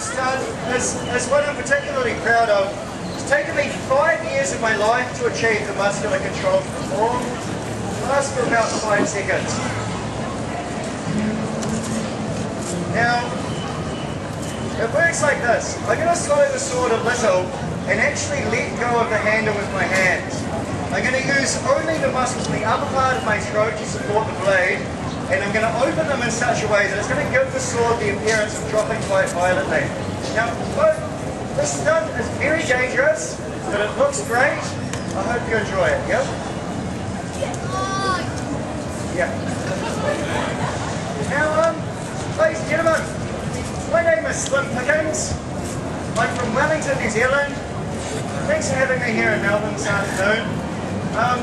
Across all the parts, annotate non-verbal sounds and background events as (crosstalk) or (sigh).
almost done is, is what I'm particularly proud of. It's taken me five years of my life to achieve the muscular control to perform. Lasts for about five seconds. Now, it works like this. I'm going to slow the sword a little and actually let go of the handle with my hands. I'm going to use only the muscles in the upper part of my throat to support the blade and I'm going to open them in such a way that it's going to give the sword the appearance of dropping quite violently. Now, this stunt is very dangerous, but it looks great. I hope you enjoy it, yeah? Yeah. Now, um, ladies and gentlemen, my name is Slim Pickens. I'm from Wellington, New Zealand. Thanks for having me here in Melbourne this afternoon. Um,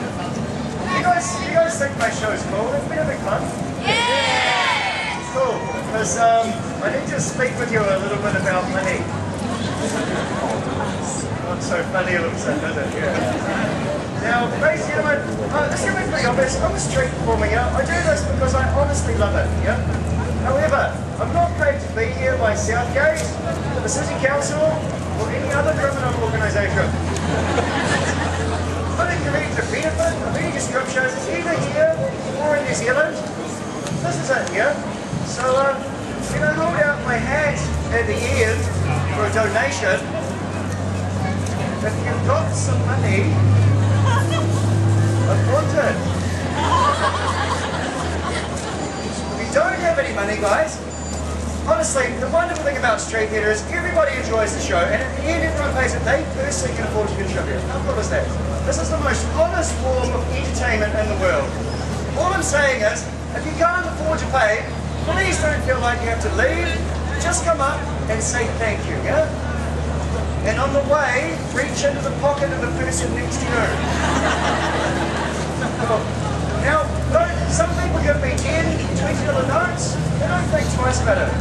you guys, you guys think my show's cool? It's been a bit fun. Yeah! Cool, because um, I need to speak with you a little bit about money. Not so funny all of a sudden, it? Yeah. Now, ladies and gentlemen, uh, pretty obvious. I'm a street performer, yeah? I do this because I honestly love it, yeah? However, I'm not paid to be here by Southgate, the City Council, or any other criminal organisation. I think you need to benefit of any descriptions either here or in New Zealand this is it here. So, um, you know, hold out my hat at the end for a donation. If you've got some money, (laughs) I want it. You don't have any money, guys, honestly, the wonderful thing about Street Theatre is everybody enjoys the show, and at the end, everyone pays it. They personally can afford to contribute. How cool is that? This is the most honest form of entertainment in the world. All I'm saying is, if you can't afford to pay, please don't feel like you have to leave. Just come up and say thank you, yeah? And on the way, reach into the pocket of the person next to you. now, some people give me 10, 20 dollar notes. They don't think twice about it.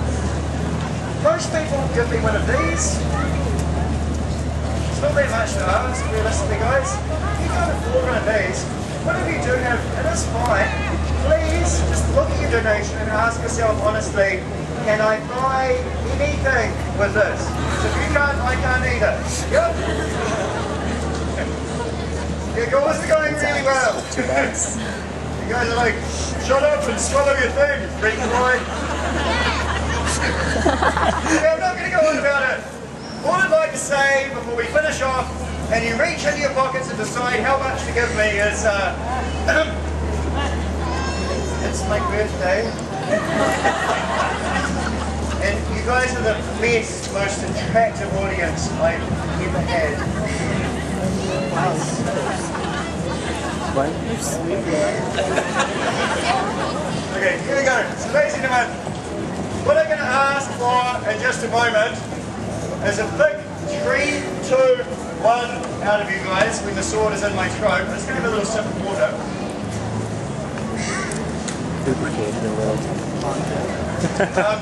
Most people give me one of these. It's not that much to ask, realistically, guys. You can't afford one of these. Whatever you do have, it is fine please just look at your donation and ask yourself honestly, can I buy anything with this? So if you can't, I can't either. Yep. (laughs) Your goals are going really well. you guys are like, shut up and swallow your thing, freak boy. (laughs) yeah, I'm not going to go on about it. All I'd like to say before we finish off, and you reach into your pockets and decide how much to give me is, uh, (clears throat) It's my birthday. and you guys are the best, most attractive audience I've ever had. Wow. okay, here we go. So ladies and gentlemen, what I'm going to ask for in just a moment is a big three, two, one out of you guys when the sword is in my throat. Let's going to a little sip of water lubricated a little. um,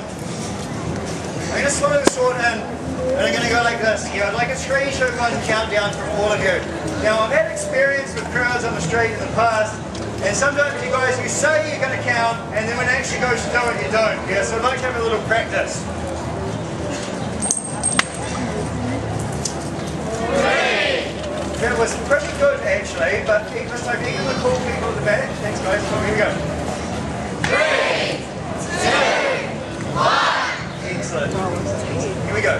I'm going to swallow the sword and I'm going to go like this. You know, like a three shotgun countdown for all of you. Now, I've had experience with crowds on the street in the past, and sometimes you guys, you say you're going to count, and then when it actually goes to do it, you don't. Yeah, so I'd like to have a little practice. That was pretty good actually, but it this time even the cool people at the back. Thanks guys. So here we go. Three, two, one. Excellent. Here we go.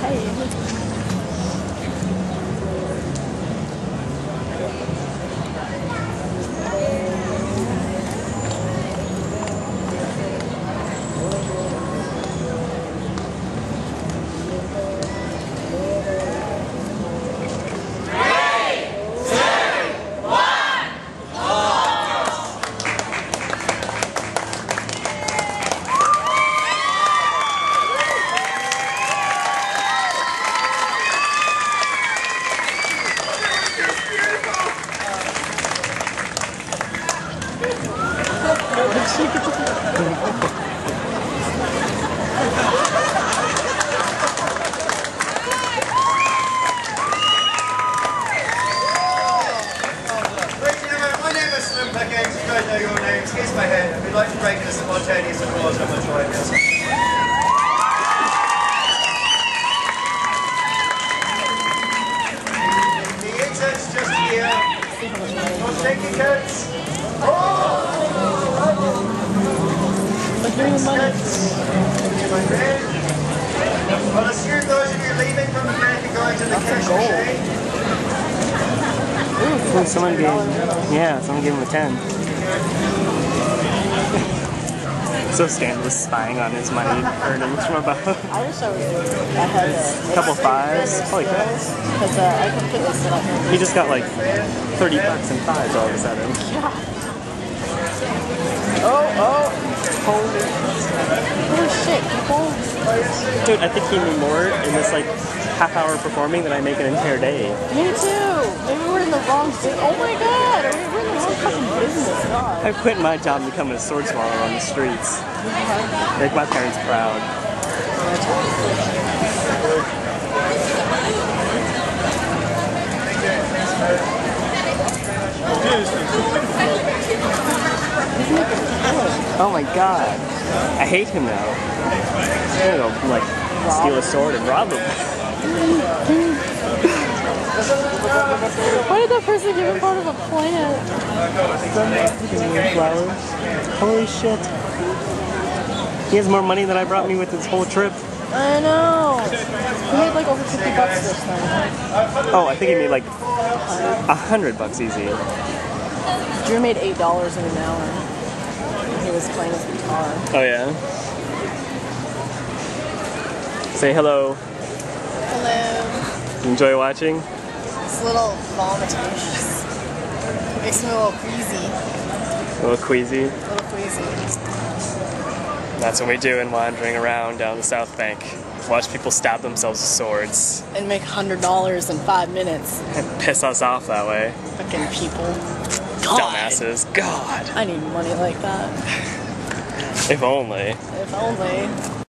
Hey. My friend. I'll assume those of you leaving from the bank are going to the cash machine. Someone gave, yeah, someone gave him a 10. (laughs) so Stan was spying on his money earnings from above. I wish I was. I had a Couple fives. Holy crap. Because uh, I completely set up. He just got like 30 bucks in fives all of a sudden. (laughs) Oh, oh. Holy. Shit, people. Dude, I think he made more in this like half hour performing than I make an entire day. Me too. Maybe we're in the wrong. bu- Oh my god. We, we're in the wrong fucking business. God. I quit my job to become a sword swallower on the streets. Make my parents proud. Oh my god. I hate him now. I'm gonna go, like, steal a sword and rob him. Why did that person give him part of a plant? Flowers. Holy shit. He has more money than I brought me with this whole trip. I know. He made like over 50 bucks this time. Oh, I think he made like a hundred bucks easy. Drew made $8 in an hour. He was playing his guitar. Oh yeah. Say hello. Hello. Enjoy watching. It's a little vomitacious. Makes me a little queasy. A little queasy. A little queasy. That's what we do in wandering around down the South Bank. Watch people stab themselves with swords And make $100 in five minutes. and (laughs) piss us off that way. Fucking people. God. Dumbasses. God. I need money like that. If only. If only.